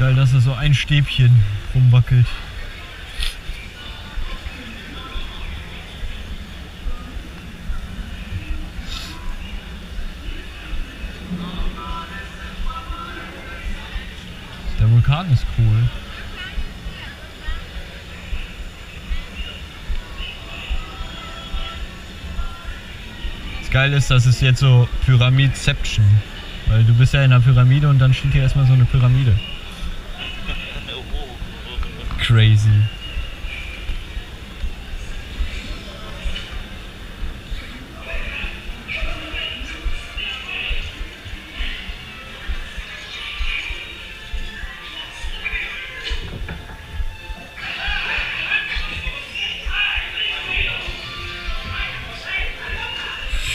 Geil, dass er so ein Stäbchen rumwackelt. Der Vulkan ist cool. Das Geile ist, dass es jetzt so Pyramidception. Weil du bist ja in einer Pyramide und dann steht hier erstmal so eine Pyramide. Crazy.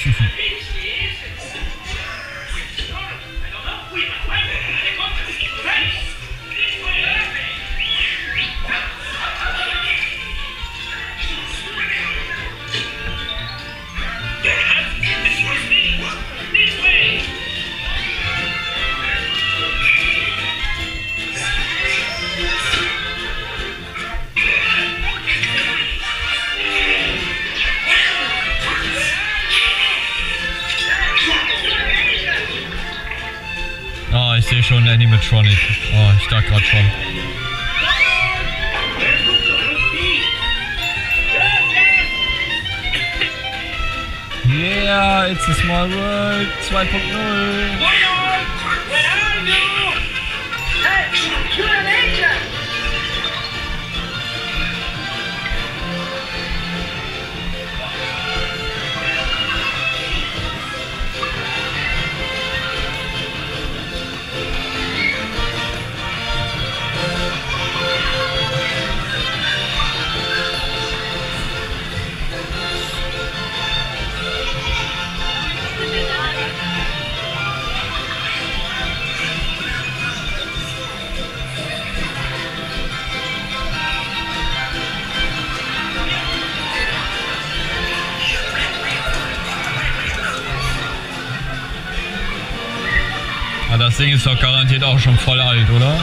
sehe schon Animatronic. Oh, ich dachte gerade schon. Yeah, it's a small world 2.0. Ah, das Ding ist doch garantiert auch schon voll alt, oder?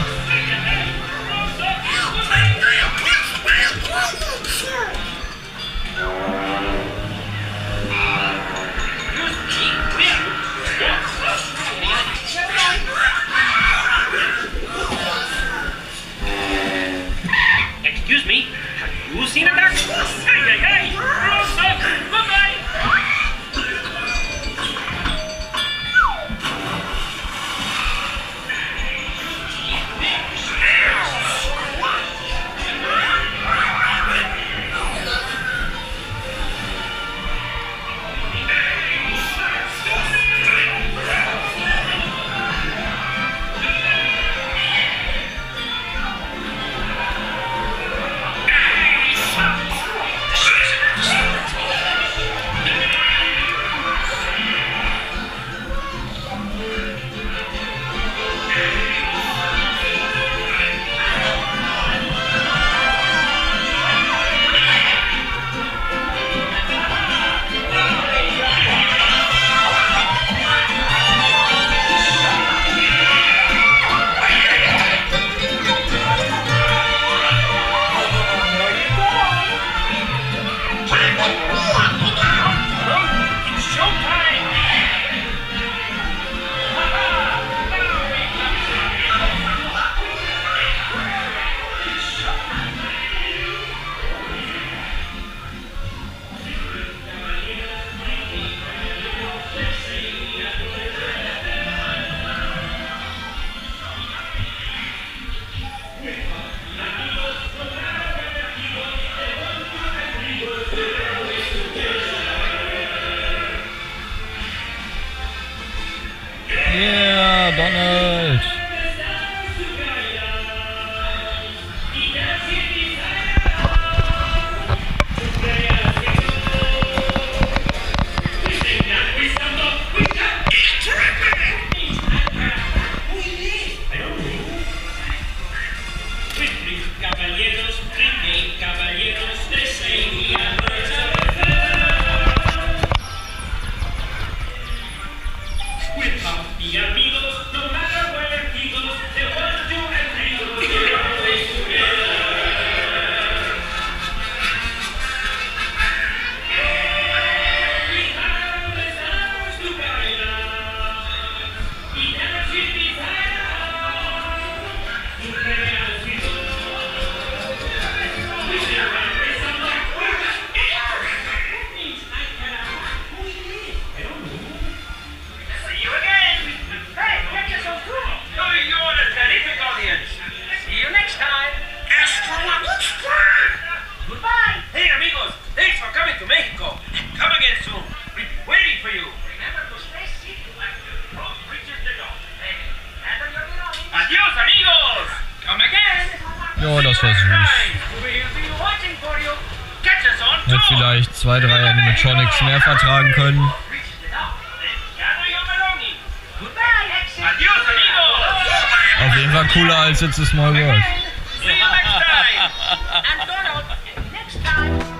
Yeah, Ja, das war süß. Wird vielleicht zwei, drei Animatronics mehr vertragen können. Auf jeden Fall cooler als jetzt das Small World. See you next time.